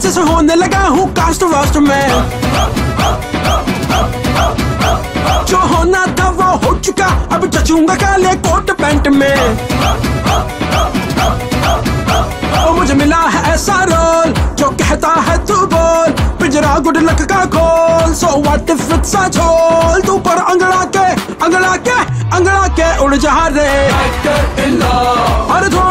Cast होने लगा हूँ कास्ट वास्ट में। जो होना था वो हो चुका अब जचूँगा काले कोट पैंट में। ओ मुझे मिला है ऐसा रोल जो कहता है तू बोल पिजरा गुड लक का खोल। So what if it's a झोल तू पर अंगड़ा के अंगड़ा के अंगड़ा के उड़ जा रे। अरे थोड़ा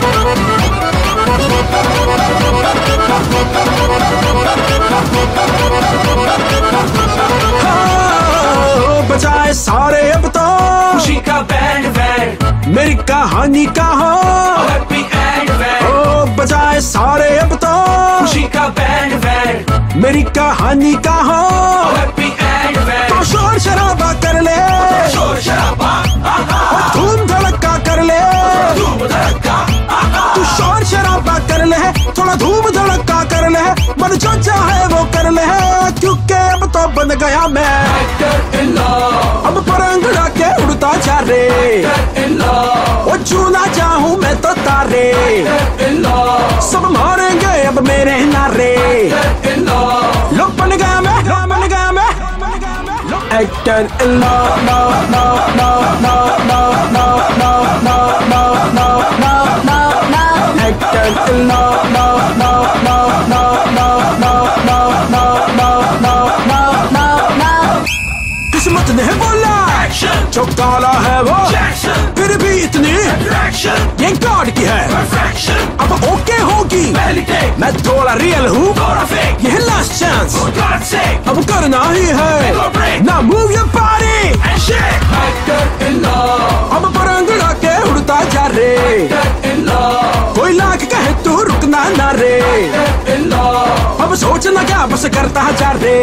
हाँ, सारे अब तो खुशी का बैंड बैंड मेरी कहानी का हो हैप्पी एंड बैंड ओ बजाए सारे अब तो खुशी का बैंड बैंड मेरी कहानी का हो हैप्पी एंड बैंड तो शोर शराबा कर ले। शोर शराबा। धूम धड़का कर ले। धूम धड़का तू शोर शराबा कर ले। थोड़ा धूम धड़का कर ले। मन जो चाहे वो कर ले। क्योंकि अब तो बन गया मैं। उड़ता जा रे इन लव वो छूना चाहूँ मैं तो तारे सब मारेंगे अब मेरे नारे लोग बन गया मैं बन गया मैं एक्टर नो नो एक्टर किस्मत ने बोला एक्शन जो काला है वो। फिर भी इतनी। ये गॉड की है। अब ओके होगी। पहली टेक मैं थोड़ा रियल हूँ। थोड़ा फेक ये last chance For God's sake. अब करना ही है. ना move and shake. In love अब परंगड़ा के उड़ता जा रे। कोई लाख कहे तू रुकना ना रे। अब सोचना क्या बस करता जा रे।